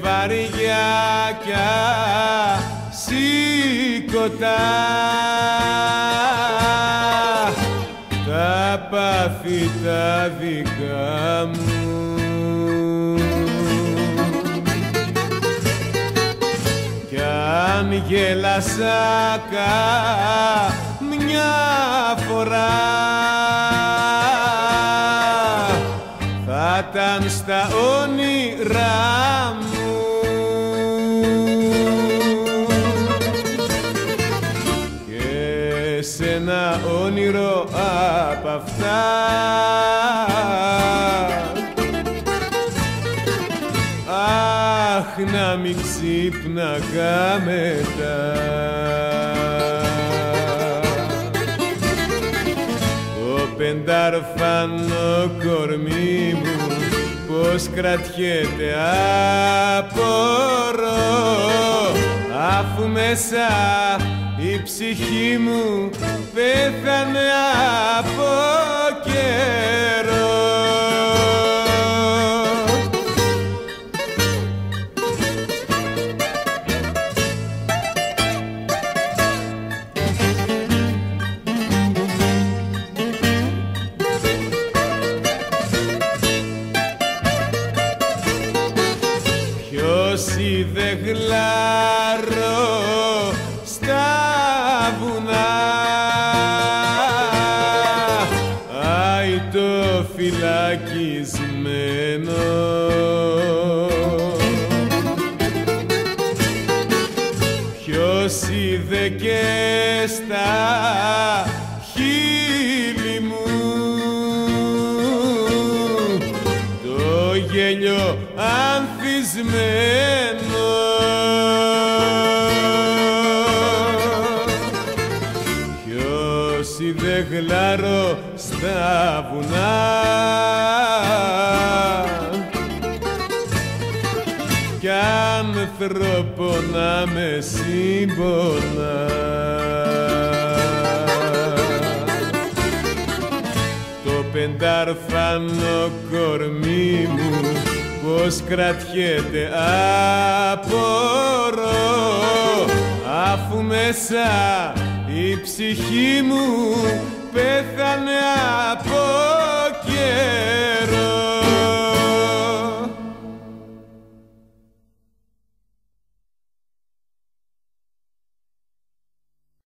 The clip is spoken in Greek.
βαριά σήκωτα τα πάθη τα δικά μου. Κι αν γέλασα ήταν στα όνειρά μου. Και σε ένα όνειρο απ' αυτά. Αχ να μην ξύπναγα μετά Ο πεντάρφανο κορμί μου πως κρατιέται απορώ αφού μέσα η ψυχή μου πέθανε από είδε γλάρο στα βουνά. Άι το φυλακισμένο Ποιος είδε και στα γέλιο ανθισμένο. Ποιος είδε γλάρο στα βουνά; Κι άνθρωπο να με σύμπονα το πεντάρφανο κορμί μου πως κρατιέται απορώ. Αφού μέσα η ψυχή μου πέθανε από